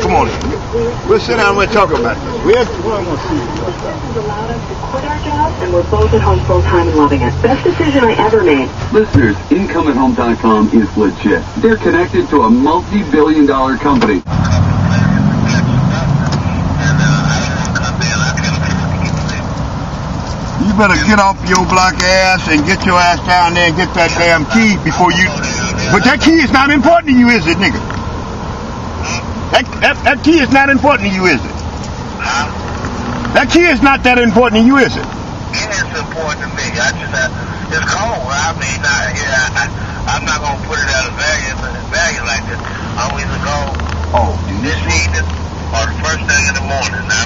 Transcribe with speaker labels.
Speaker 1: Come on in. We'll sit down and talk about this. We're, we're going to see what's up.
Speaker 2: allowed us to quit our jobs, and we're both at home full time and loving it. Best decision I ever made.
Speaker 3: Listeners, IncomeAtHome.com is legit. They're connected to a multi-billion dollar company.
Speaker 1: You better get off your black ass and get your ass down there and get that damn key before you. But that key is not important to you, is it, nigga? That, that, that key is not important to you, is it? That key is not that important to you, is it?
Speaker 4: It is important to me. I just, uh, it's cold. I mean, I, yeah, I, I'm not gonna put it at a value, value like this. I'm either go
Speaker 1: Oh,
Speaker 4: this evening or the first thing in the morning. I,